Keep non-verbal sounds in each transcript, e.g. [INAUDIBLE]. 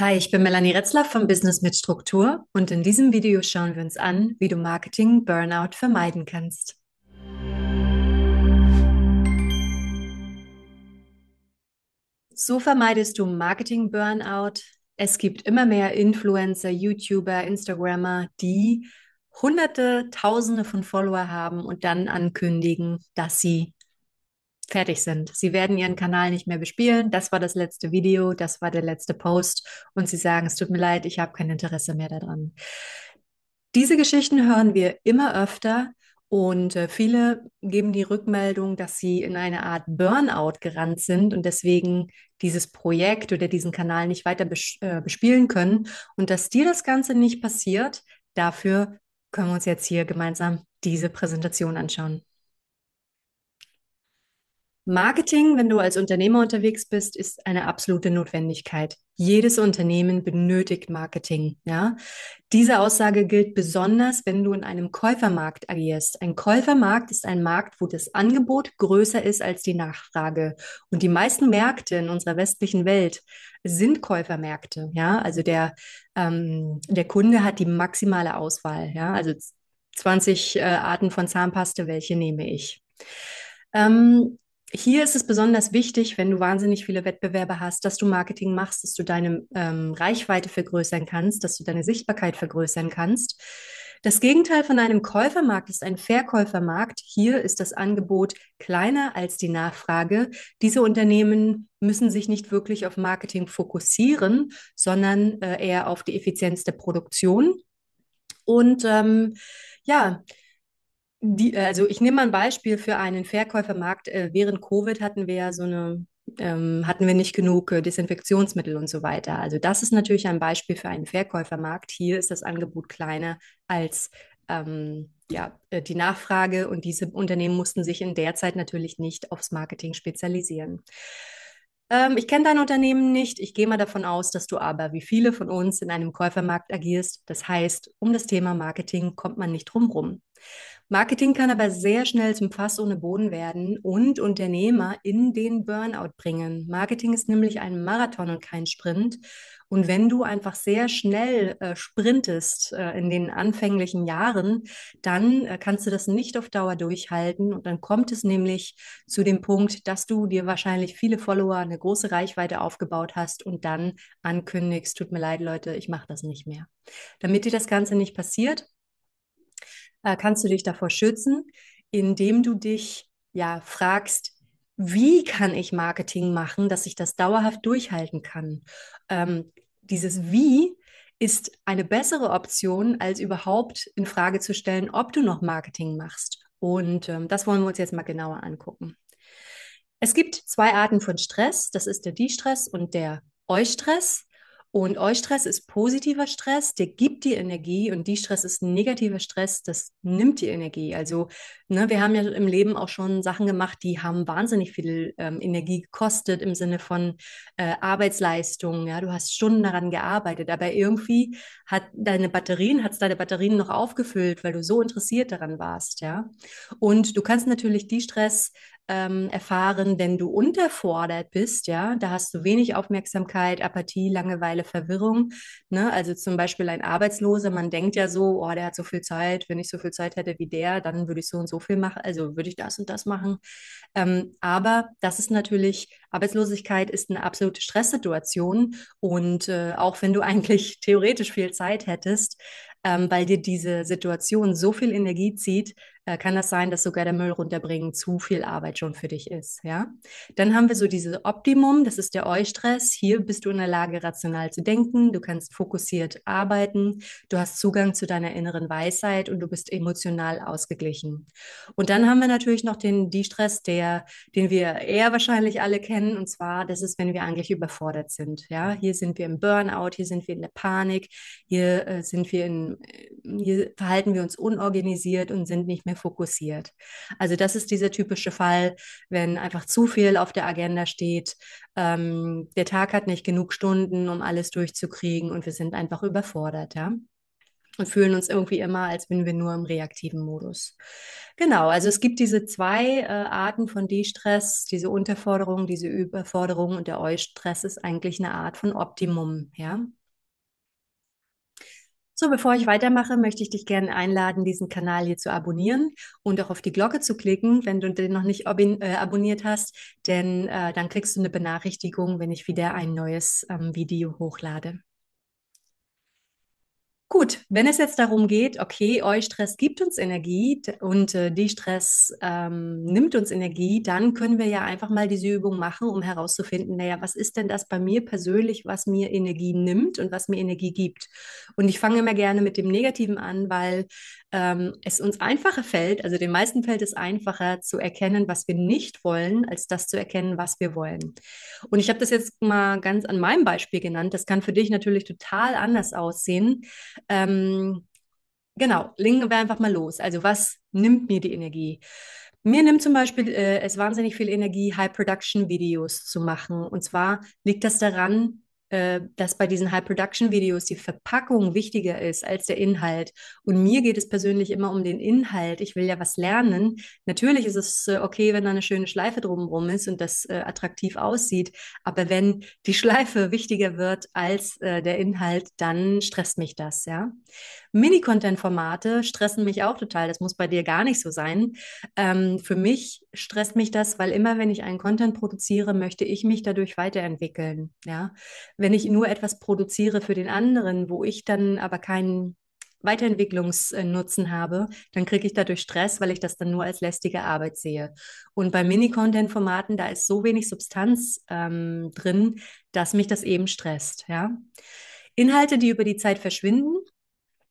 Hi, ich bin Melanie Retzler vom Business mit Struktur und in diesem Video schauen wir uns an, wie du Marketing Burnout vermeiden kannst. So vermeidest du Marketing Burnout. Es gibt immer mehr Influencer, YouTuber, Instagrammer, die Hunderte, Tausende von Follower haben und dann ankündigen, dass sie fertig sind. Sie werden ihren Kanal nicht mehr bespielen. Das war das letzte Video, das war der letzte Post und sie sagen, es tut mir leid, ich habe kein Interesse mehr daran. Diese Geschichten hören wir immer öfter und äh, viele geben die Rückmeldung, dass sie in eine Art Burnout gerannt sind und deswegen dieses Projekt oder diesen Kanal nicht weiter bes äh, bespielen können. Und dass dir das Ganze nicht passiert, dafür können wir uns jetzt hier gemeinsam diese Präsentation anschauen. Marketing, wenn du als Unternehmer unterwegs bist, ist eine absolute Notwendigkeit. Jedes Unternehmen benötigt Marketing, ja. Diese Aussage gilt besonders, wenn du in einem Käufermarkt agierst. Ein Käufermarkt ist ein Markt, wo das Angebot größer ist als die Nachfrage. Und die meisten Märkte in unserer westlichen Welt sind Käufermärkte, ja. Also der, ähm, der Kunde hat die maximale Auswahl, ja. Also 20 äh, Arten von Zahnpaste, welche nehme ich? Ähm, hier ist es besonders wichtig, wenn du wahnsinnig viele Wettbewerber hast, dass du Marketing machst, dass du deine ähm, Reichweite vergrößern kannst, dass du deine Sichtbarkeit vergrößern kannst. Das Gegenteil von einem Käufermarkt ist ein Verkäufermarkt. Hier ist das Angebot kleiner als die Nachfrage. Diese Unternehmen müssen sich nicht wirklich auf Marketing fokussieren, sondern äh, eher auf die Effizienz der Produktion. Und ähm, ja, die, also ich nehme mal ein Beispiel für einen Verkäufermarkt. Äh, während Covid hatten wir ja so eine, ähm, hatten wir nicht genug äh, Desinfektionsmittel und so weiter. Also das ist natürlich ein Beispiel für einen Verkäufermarkt. Hier ist das Angebot kleiner als ähm, ja, äh, die Nachfrage und diese Unternehmen mussten sich in der Zeit natürlich nicht aufs Marketing spezialisieren. Ähm, ich kenne dein Unternehmen nicht. Ich gehe mal davon aus, dass du aber wie viele von uns in einem Käufermarkt agierst. Das heißt, um das Thema Marketing kommt man nicht drum rum. Marketing kann aber sehr schnell zum Fass ohne Boden werden und Unternehmer in den Burnout bringen. Marketing ist nämlich ein Marathon und kein Sprint. Und wenn du einfach sehr schnell äh, sprintest äh, in den anfänglichen Jahren, dann äh, kannst du das nicht auf Dauer durchhalten. Und dann kommt es nämlich zu dem Punkt, dass du dir wahrscheinlich viele Follower, eine große Reichweite aufgebaut hast und dann ankündigst, tut mir leid, Leute, ich mache das nicht mehr. Damit dir das Ganze nicht passiert, äh, kannst du dich davor schützen, indem du dich ja fragst, wie kann ich Marketing machen, dass ich das dauerhaft durchhalten kann? Ähm, dieses Wie ist eine bessere Option, als überhaupt in Frage zu stellen, ob du noch Marketing machst. Und ähm, das wollen wir uns jetzt mal genauer angucken. Es gibt zwei Arten von Stress. Das ist der Die-Stress und der Eustress. Und Eustress ist positiver Stress, der gibt dir Energie und Die-Stress ist negativer Stress, das nimmt dir Energie. Also ne, wir haben ja im Leben auch schon Sachen gemacht, die haben wahnsinnig viel ähm, Energie gekostet im Sinne von äh, Arbeitsleistung. Ja, du hast Stunden daran gearbeitet, aber irgendwie hat deine Batterien, hat es deine Batterien noch aufgefüllt, weil du so interessiert daran warst. Ja, und du kannst natürlich Die-Stress ähm, erfahren, wenn du unterfordert bist, ja, da hast du wenig Aufmerksamkeit, Apathie, Langeweile, Verwirrung. Ne? Also zum Beispiel ein Arbeitsloser, man denkt ja so, oh, der hat so viel Zeit, wenn ich so viel Zeit hätte wie der, dann würde ich so und so viel machen, also würde ich das und das machen. Ähm, aber das ist natürlich, Arbeitslosigkeit ist eine absolute Stresssituation und äh, auch wenn du [LAUGHS] eigentlich theoretisch viel Zeit hättest, ähm, weil dir diese Situation so viel Energie zieht, äh, kann das sein, dass sogar der Müll runterbringen zu viel Arbeit schon für dich ist. Ja? Dann haben wir so dieses Optimum, das ist der Eustress. Hier bist du in der Lage, rational zu denken, du kannst fokussiert arbeiten, du hast Zugang zu deiner inneren Weisheit und du bist emotional ausgeglichen. Und dann haben wir natürlich noch den Die-Stress, der, den wir eher wahrscheinlich alle kennen, und zwar, das ist, wenn wir eigentlich überfordert sind. Ja? Hier sind wir im Burnout, hier sind wir in der Panik, hier äh, sind wir in, äh, hier verhalten wir uns unorganisiert und sind nicht mehr fokussiert. Also das ist dieser typische Fall, wenn einfach zu viel auf der Agenda steht. Ähm, der Tag hat nicht genug Stunden, um alles durchzukriegen und wir sind einfach überfordert. Ja? und fühlen uns irgendwie immer, als wären wir nur im reaktiven Modus. Genau, also es gibt diese zwei äh, Arten von De-Stress, diese Unterforderung, diese Überforderung und der Eustress ist eigentlich eine Art von Optimum, ja. So, bevor ich weitermache, möchte ich dich gerne einladen, diesen Kanal hier zu abonnieren und auch auf die Glocke zu klicken, wenn du den noch nicht äh, abonniert hast, denn äh, dann kriegst du eine Benachrichtigung, wenn ich wieder ein neues ähm, Video hochlade. Gut, wenn es jetzt darum geht, okay, Eustress gibt uns Energie und äh, De-Stress ähm, nimmt uns Energie, dann können wir ja einfach mal diese Übung machen, um herauszufinden, naja, was ist denn das bei mir persönlich, was mir Energie nimmt und was mir Energie gibt? Und ich fange immer gerne mit dem Negativen an, weil ähm, es uns einfacher fällt, also den meisten fällt es einfacher zu erkennen, was wir nicht wollen, als das zu erkennen, was wir wollen. Und ich habe das jetzt mal ganz an meinem Beispiel genannt. Das kann für dich natürlich total anders aussehen. Ähm, genau, legen wir einfach mal los. Also was nimmt mir die Energie? Mir nimmt zum Beispiel äh, es wahnsinnig viel Energie, High-Production-Videos zu machen. Und zwar liegt das daran, äh, dass bei diesen High-Production-Videos die Verpackung wichtiger ist als der Inhalt. Und mir geht es persönlich immer um den Inhalt. Ich will ja was lernen. Natürlich ist es äh, okay, wenn da eine schöne Schleife drumherum ist und das äh, attraktiv aussieht. Aber wenn die [LAUGHS] Schleife wichtiger wird als äh, der Inhalt, dann stresst mich das, ja. Mini-Content-Formate stressen mich auch total. Das muss bei dir gar nicht so sein. Ähm, für mich stresst mich das, weil immer, wenn ich einen Content produziere, möchte ich mich dadurch weiterentwickeln. Ja, wenn ich nur etwas produziere für den anderen, wo ich dann aber keinen Weiterentwicklungsnutzen habe, dann kriege ich dadurch Stress, weil ich das dann nur als lästige Arbeit sehe. Und bei Mini-Content-Formaten, da ist so wenig Substanz ähm, drin, dass mich das eben stresst. Ja? Inhalte, die über die Zeit verschwinden,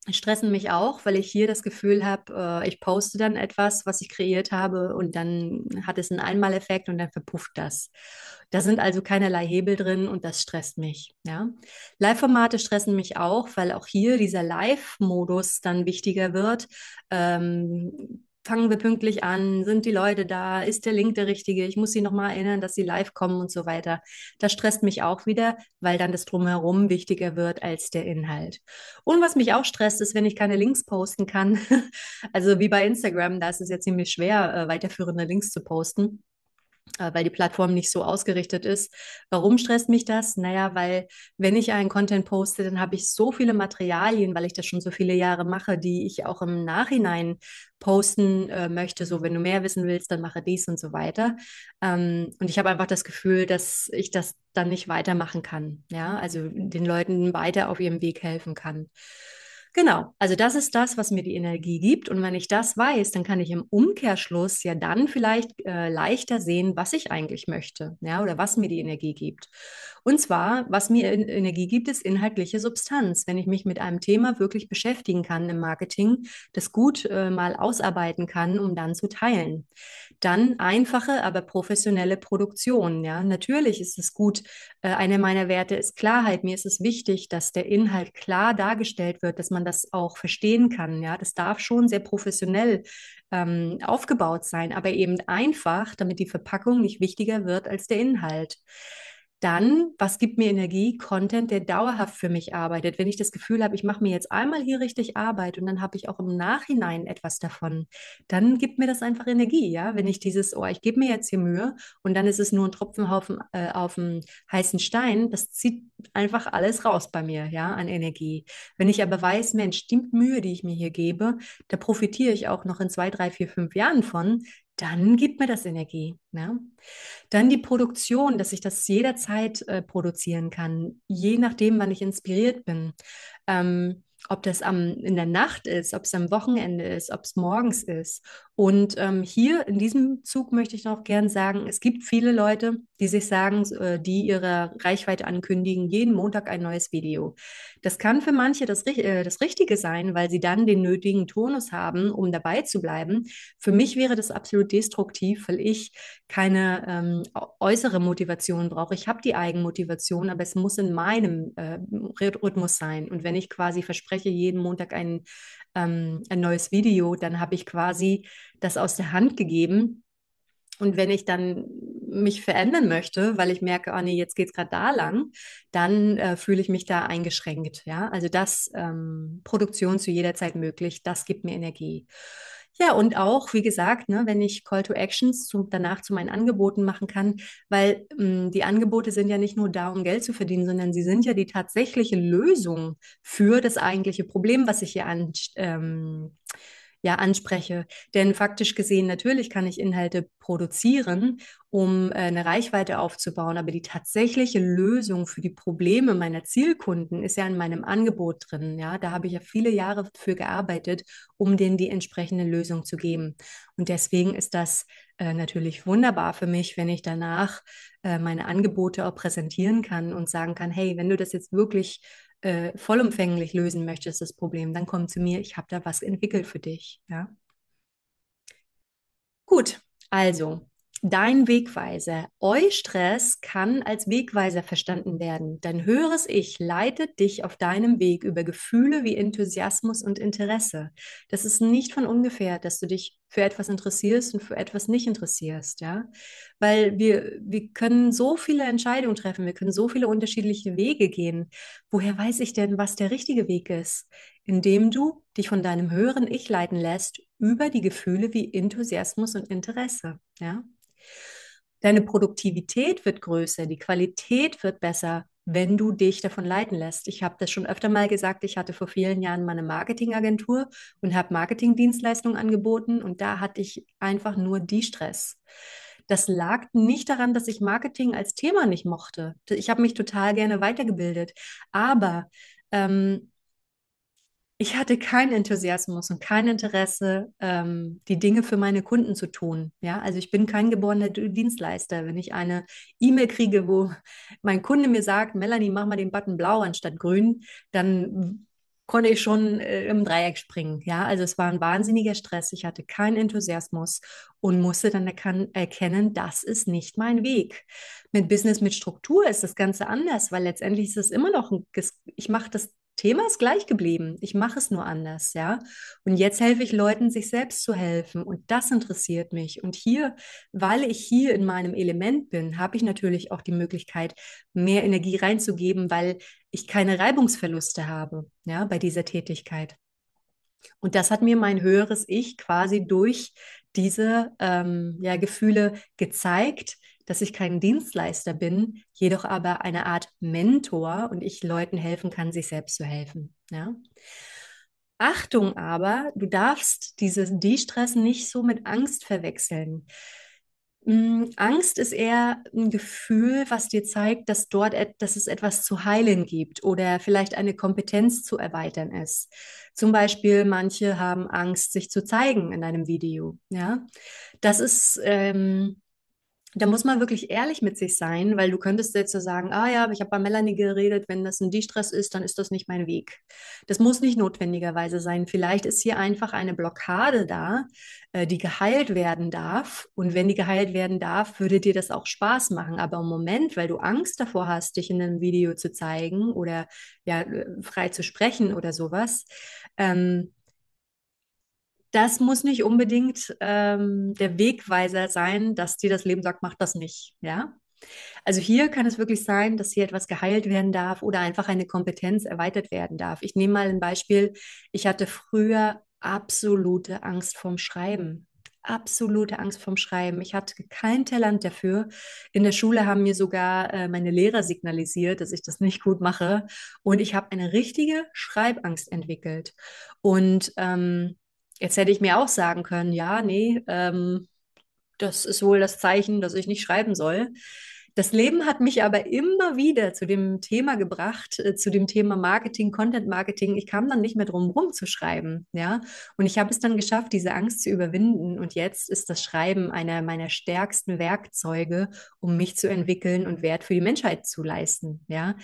stressen mich auch, weil ich hier das Gefühl habe, äh, ich poste dann etwas, was ich kreiert habe und dann hat es einen Einmaleffekt und dann verpufft das. Da sind also keinerlei Hebel drin und das stresst mich. Ja? Live-Formate stressen mich auch, weil auch hier dieser Live-Modus dann wichtiger wird. Ähm, fangen wir pünktlich an, sind die Leute da, ist der Link der richtige, ich muss sie nochmal erinnern, dass sie live kommen und so weiter. Das stresst mich auch wieder, weil dann das drumherum wichtiger wird als der Inhalt. Und was mich auch stresst, ist, wenn ich keine Links posten kann. [LAUGHS] also wie bei Instagram, da ist es jetzt ziemlich schwer, äh, weiterführende Links zu posten. Äh, weil die Plattform nicht so ausgerichtet ist. Warum stresst mich das? Naja, weil wenn ich einen Content poste, dann habe ich so viele Materialien, weil ich das schon so viele Jahre mache, die ich auch im Nachhinein posten äh, möchte. So, wenn du mehr wissen willst, dann mache dies und so weiter. Ähm, und ich habe einfach das Gefühl, dass ich das dann nicht weitermachen kann. Ja, also den Leuten weiter auf ihrem Weg helfen kann. Genau, also das ist das, was mir die Energie gibt. Und wenn ich das weiß, dann kann ich im Umkehrschluss ja dann vielleicht äh, leichter sehen, was ich eigentlich möchte, ja, oder was mir die Energie gibt. Und zwar, was mir Energie gibt, ist inhaltliche Substanz. Wenn ich mich mit einem Thema wirklich beschäftigen kann im Marketing, das gut äh, mal ausarbeiten kann, um dann zu teilen. Dann einfache, aber professionelle Produktion. Ja, natürlich ist es gut. Äh, eine meiner Werte ist Klarheit. Mir ist es wichtig, dass der Inhalt klar dargestellt wird, dass man das auch verstehen kann. Ja, das darf schon sehr professionell ähm, aufgebaut sein, aber eben einfach, damit die Verpackung nicht wichtiger wird als der Inhalt. Dann, was gibt mir Energie? Content, der dauerhaft für mich arbeitet. Wenn ich das Gefühl habe, ich mache mir jetzt einmal hier richtig Arbeit und dann habe ich auch im Nachhinein etwas davon, dann gibt mir das einfach Energie, ja. Wenn ich dieses, oh, ich gebe mir jetzt hier Mühe und dann ist es nur ein Tropfenhaufen äh, auf dem heißen Stein, das zieht einfach alles raus bei mir, ja, an Energie. Wenn ich aber weiß, Mensch, die Mühe, die ich mir hier gebe, da profitiere ich auch noch in zwei, drei, vier, fünf Jahren von, dann gibt mir das Energie. Ne? Dann die Produktion, dass ich das jederzeit äh, produzieren kann, je nachdem, wann ich inspiriert bin. Ähm, ob das am, in der Nacht ist, ob es am Wochenende ist, ob es morgens ist. Und ähm, hier in diesem Zug möchte ich noch gern sagen, es gibt viele Leute, die sich sagen, äh, die ihre Reichweite ankündigen, jeden Montag ein neues Video. Das kann für manche das, äh, das Richtige sein, weil sie dann den nötigen Tonus haben, um dabei zu bleiben. Für mich wäre das absolut destruktiv, weil ich keine ähm, äußere Motivation brauche. Ich habe die Eigenmotivation, aber es muss in meinem äh, Rhythmus sein. Und wenn ich quasi verspreche, jeden Montag ein, ähm, ein neues Video, dann habe ich quasi das aus der Hand gegeben Und wenn ich dann mich verändern möchte, weil ich merke, oh nee, jetzt geht es gerade da lang, dann äh, fühle ich mich da eingeschränkt. Ja, also das ähm, Produktion zu jeder Zeit möglich, das gibt mir Energie. Ja, und auch, wie gesagt, ne, wenn ich Call to Actions zu, danach zu meinen Angeboten machen kann, weil ähm, die Angebote sind ja nicht nur da, um Geld zu verdienen, sondern sie sind ja die tatsächliche Lösung für das eigentliche Problem, was ich hier an, ähm, ja anspreche. Denn faktisch gesehen, natürlich kann ich Inhalte produzieren, um äh, eine Reichweite aufzubauen, aber die tatsächliche Lösung für die Probleme meiner Zielkunden ist ja in meinem Angebot drin. Ja, da habe ich ja viele Jahre für gearbeitet, um denen die entsprechende Lösung zu geben. Und deswegen ist das äh, natürlich wunderbar für mich, wenn ich danach äh, meine Angebote auch präsentieren kann und sagen kann, hey, wenn du das jetzt wirklich äh, vollumfänglich lösen möchtest, das Problem, dann komm zu mir, ich habe da was entwickelt für dich. Ja? Gut, also dein Wegweiser. Eustress kann als Wegweiser verstanden werden. Dein höheres Ich leitet dich auf deinem Weg über Gefühle wie Enthusiasmus und Interesse. Das ist nicht von ungefähr, dass du dich für etwas interessierst und für etwas nicht interessierst, ja? Weil wir, wir können so viele Entscheidungen treffen, wir können so viele unterschiedliche Wege gehen. Woher weiß ich denn, was der richtige Weg ist? Indem du dich von deinem höheren Ich leiten lässt über die Gefühle wie Enthusiasmus und Interesse, ja? Deine Produktivität wird größer, die Qualität wird besser, wenn du dich davon leiten lässt. Ich habe das schon öfter mal gesagt, ich hatte vor vielen Jahren meine Marketingagentur und habe Marketingdienstleistungen angeboten und da hatte ich einfach nur die Stress. Das lag nicht daran, dass ich Marketing als Thema nicht mochte. Ich habe mich total gerne weitergebildet, aber ähm, ich hatte keinen Enthusiasmus und kein Interesse, ähm, die Dinge für meine Kunden zu tun. Ja, also ich bin kein geborener Dienstleister. Wenn ich eine E-Mail kriege, wo mein Kunde mir sagt, Melanie, mach mal den Button blau anstatt grün, dann konnte ich schon äh, im Dreieck springen. Ja, also es war ein wahnsinniger Stress. Ich hatte keinen Enthusiasmus und musste dann erkennen, das ist nicht mein Weg. Mit Business mit Struktur ist das Ganze anders, weil letztendlich ist es immer noch ein, ich mache das Thema ist gleich geblieben. Ich mache es nur anders, ja. Und jetzt helfe ich Leuten, sich selbst zu helfen. Und das interessiert mich. Und hier, weil ich hier in meinem Element bin, habe ich natürlich auch die Möglichkeit, mehr Energie reinzugeben, weil ich keine Reibungsverluste habe, ja, bei dieser Tätigkeit. Und das hat mir mein höheres Ich quasi durch diese ähm, ja, Gefühle gezeigt, dass ich kein Dienstleister bin, jedoch aber eine Art Mentor und ich Leuten helfen kann, sich selbst zu helfen. Ja? Achtung aber, du darfst dieses De-Stress nicht so mit Angst verwechseln. Mm, Angst ist eher ein Gefühl, was dir zeigt, dass dort, dass es etwas zu heilen gibt oder vielleicht eine Kompetenz zu erweitern ist. Zum Beispiel, manche haben Angst, sich zu zeigen in einem Video. Ja, das ist ähm, da muss man wirklich ehrlich mit sich sein, weil du könntest jetzt so sagen, ah ja, ich habe bei Melanie geredet, wenn das ein De-Stress ist, dann ist das nicht mein Weg. Das muss nicht notwendigerweise sein. Vielleicht ist hier einfach eine Blockade da, äh, die geheilt werden darf. Und wenn die geheilt werden darf, würde dir das auch Spaß machen. Aber im Moment, weil du Angst davor hast, dich in einem Video zu zeigen oder ja, äh, frei zu sprechen oder sowas, ähm, das muss nicht unbedingt ähm, der Wegweiser sein, dass dir das Leben sagt, mach das nicht. Ja. Also hier kann es wirklich sein, dass hier etwas geheilt werden darf oder einfach eine Kompetenz erweitert werden darf. Ich nehme mal ein Beispiel. Ich hatte früher absolute Angst vorm Schreiben. Absolute Angst vorm Schreiben. Ich hatte kein Talent dafür. In der Schule haben mir sogar äh, meine Lehrer signalisiert, dass ich das nicht gut mache. Und ich habe eine richtige Schreibangst entwickelt. Und ähm, Jetzt hätte ich mir auch sagen können, ja, nee, ähm, das ist wohl das Zeichen, dass ich nicht schreiben soll. Das Leben hat mich aber immer wieder zu dem Thema gebracht, äh, zu dem Thema Marketing, Content Marketing. Ich kam dann nicht mehr drum rum zu schreiben, ja. Und ich habe es dann geschafft, diese Angst zu überwinden. Und jetzt ist das Schreiben einer meiner stärksten Werkzeuge, um mich zu entwickeln und Wert für die Menschheit zu leisten, ja.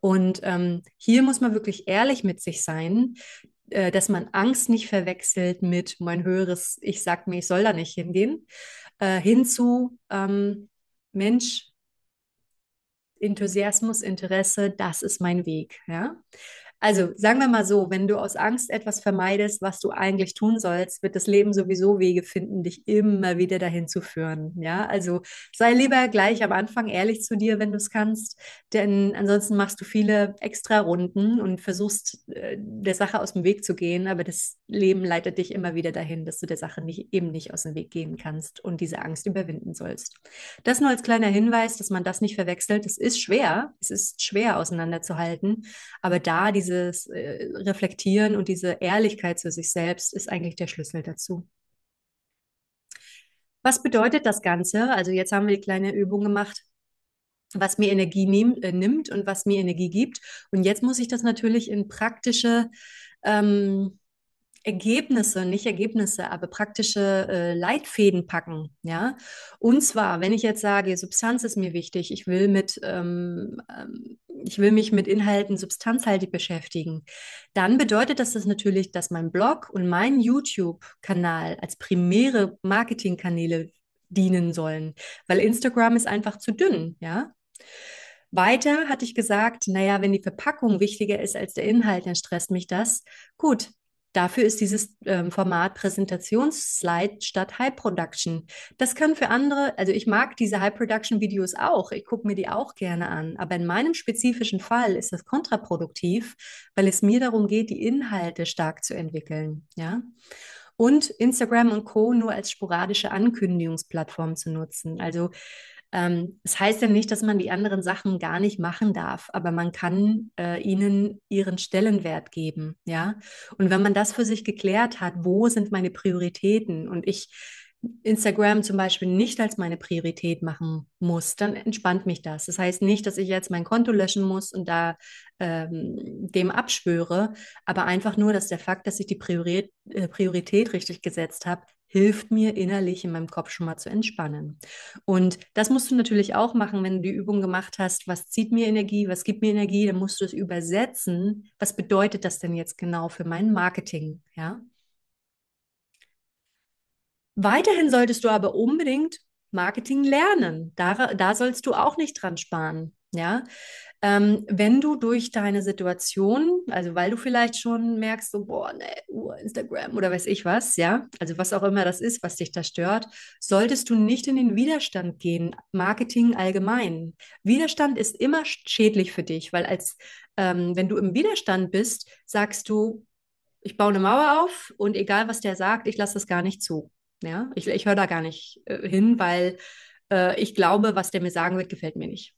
Und ähm, hier muss man wirklich ehrlich mit sich sein, äh, dass man Angst nicht verwechselt mit mein höheres, ich sag mir, ich soll da nicht hingehen, äh, hinzu, ähm, Mensch, Enthusiasmus, Interesse, das ist mein Weg. Ja? Also sagen wir mal so, wenn du aus Angst etwas vermeidest, was du eigentlich tun sollst, wird das Leben sowieso Wege finden, dich immer wieder dahin zu führen. Ja, also sei lieber gleich am Anfang ehrlich zu dir, wenn du es kannst, denn ansonsten machst du viele extra Runden und versuchst äh, der Sache aus dem Weg zu gehen, aber das Leben leitet dich immer wieder dahin, dass du der Sache nicht, eben nicht aus dem Weg gehen kannst und diese Angst überwinden sollst. Das nur als kleiner Hinweis, dass man das nicht verwechselt. Es ist schwer, es ist schwer auseinanderzuhalten, aber da diese dieses äh, Reflektieren und diese Ehrlichkeit zu sich selbst ist eigentlich der Schlüssel dazu. Was bedeutet das Ganze? Also jetzt haben wir die kleine Übung gemacht, was mir Energie nehm, äh, nimmt und was mir Energie gibt. Und jetzt muss ich das natürlich in praktische ähm, Ergebnisse, nicht Ergebnisse, aber praktische äh, Leitfäden packen, ja. Und zwar, wenn ich jetzt sage, Substanz ist mir wichtig, ich will mit, ähm, ähm, ich will mich mit Inhalten substanzhaltig beschäftigen, dann bedeutet das, das natürlich, dass mein Blog und mein YouTube-Kanal als primäre Marketingkanäle dienen sollen, weil Instagram ist einfach zu dünn, ja. Weiter hatte ich gesagt, naja, wenn die Verpackung wichtiger ist als der Inhalt, dann stresst mich das. Gut, Dafür ist dieses ähm, Format Präsentationsslide statt High Production. Das kann für andere, also ich mag diese High Production Videos auch, ich gucke mir die auch gerne an, aber in meinem spezifischen Fall ist das kontraproduktiv, weil es mir darum geht, die Inhalte stark zu entwickeln, ja. Und Instagram und Co. nur als sporadische Ankündigungsplattform zu nutzen. Also ähm, das heißt ja nicht, dass man die anderen Sachen gar nicht machen darf, aber man kann äh, ihnen ihren Stellenwert geben, ja. Und wenn man das für sich geklärt hat, wo sind meine Prioritäten und ich Instagram zum Beispiel nicht als meine Priorität machen muss, dann entspannt mich das. Das heißt nicht, dass ich jetzt mein Konto löschen muss und da ähm, dem abschwöre, aber einfach nur, dass der Fakt, dass ich die Priorität, äh, Priorität richtig gesetzt habe, hilft mir innerlich in meinem Kopf schon mal zu entspannen. Und das musst du natürlich auch machen, wenn du die Übung gemacht hast, was zieht mir Energie, was gibt mir Energie, dann musst du es übersetzen. Was bedeutet das denn jetzt genau für mein Marketing, ja? Weiterhin solltest du aber unbedingt Marketing lernen. Da, da sollst du auch nicht dran sparen. Ja, ähm, wenn du durch deine Situation, also weil du vielleicht schon merkst, so, boah, ne, uh, Instagram oder weiß ich was, ja, also was auch immer das ist, was dich da stört, solltest du nicht in den Widerstand gehen. Marketing allgemein. Widerstand ist immer schädlich für dich, weil als ähm, wenn du im Widerstand bist, sagst du, ich baue eine Mauer auf und egal was der sagt, ich lasse das gar nicht zu. Ja, ich, ich höre da gar nicht äh, hin, weil äh, ich glaube, was der mir sagen wird, gefällt mir nicht.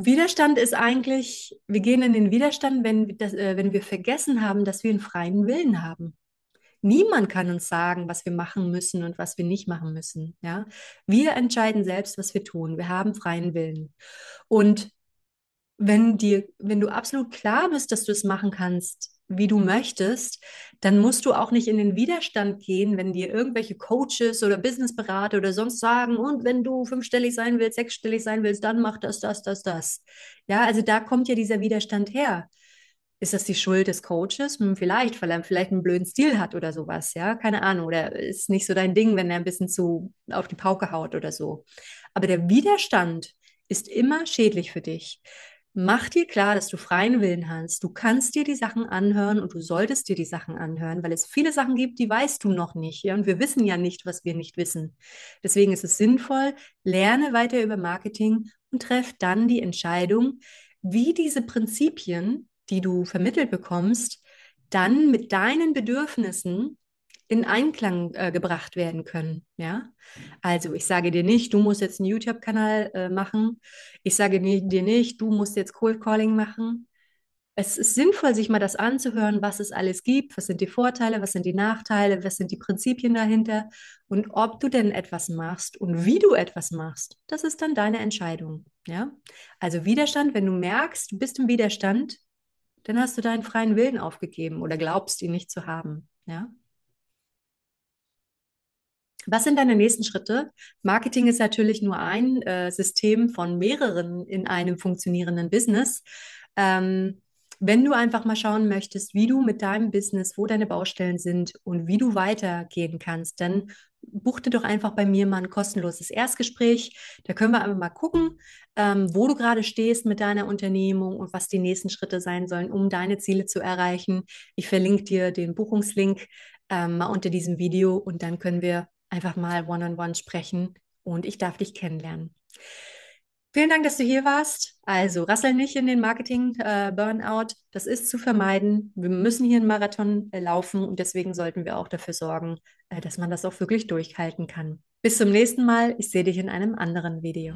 Widerstand ist eigentlich, wir gehen in den Widerstand, wenn, das, äh, wenn wir vergessen haben, dass wir einen freien Willen haben. Niemand kann uns sagen, was wir machen müssen und was wir nicht machen müssen. Ja? Wir entscheiden selbst, was wir tun. Wir haben freien Willen. Und wenn dir, wenn du absolut klar bist, dass du es machen kannst, wie du möchtest, dann musst du auch nicht in den Widerstand gehen, wenn dir irgendwelche Coaches oder Businessberater oder sonst sagen, und wenn du fünfstellig sein willst, sechsstellig sein willst, dann mach das, das, das, das. Ja, also da kommt ja dieser Widerstand her. Ist das die Schuld des Coaches? Hm, vielleicht, weil er vielleicht einen blöden Stil hat oder sowas, ja, keine Ahnung. Oder ist nicht so dein Ding, wenn er ein bisschen zu auf die Pauke haut oder so. Aber der Widerstand ist immer schädlich für dich. Mach dir klar, dass du freien Willen hast. Du kannst dir die Sachen anhören und du solltest dir die Sachen anhören, weil es viele Sachen gibt, die weißt du noch nicht. Ja? Und wir wissen ja nicht, was wir nicht wissen. Deswegen ist es sinnvoll, lerne weiter über Marketing und treff dann die Entscheidung, wie diese Prinzipien, die du vermittelt bekommst, dann mit deinen Bedürfnissen in Einklang äh, gebracht werden können. Ja, also ich sage dir nicht, du musst jetzt einen YouTube-Kanal äh, machen. Ich sage dir nicht, du musst jetzt Cold Calling machen. Es ist sinnvoll, sich mal das anzuhören, was es alles gibt, was sind die Vorteile, was sind die Nachteile, was sind die Prinzipien dahinter und ob du denn etwas machst und wie du etwas machst. Das ist dann deine Entscheidung. Ja, also Widerstand, wenn du merkst, du bist im Widerstand, dann hast du deinen freien Willen aufgegeben oder glaubst ihn nicht zu haben. Ja. Was sind deine nächsten Schritte? Marketing ist natürlich nur ein äh, System von mehreren in einem funktionierenden Business. Ähm, wenn du einfach mal schauen möchtest, wie du mit deinem Business, wo deine Baustellen sind und wie du weitergehen kannst, dann buchte doch einfach bei mir mal ein kostenloses Erstgespräch. Da können wir einfach mal gucken, ähm, wo du gerade stehst mit deiner Unternehmung und was die nächsten Schritte sein sollen, um deine Ziele zu erreichen. Ich verlinke dir den Buchungslink ähm, mal unter diesem Video und dann können wir einfach mal one-on-one -on -one sprechen und ich darf dich kennenlernen. Vielen Dank, dass du hier warst. Also rassel nicht in den Marketing-Burnout. Äh, das ist zu vermeiden. Wir müssen hier einen Marathon äh, laufen und deswegen sollten wir auch dafür sorgen, äh, dass man das auch wirklich durchhalten kann. Bis zum nächsten Mal. Ich sehe dich in einem anderen Video.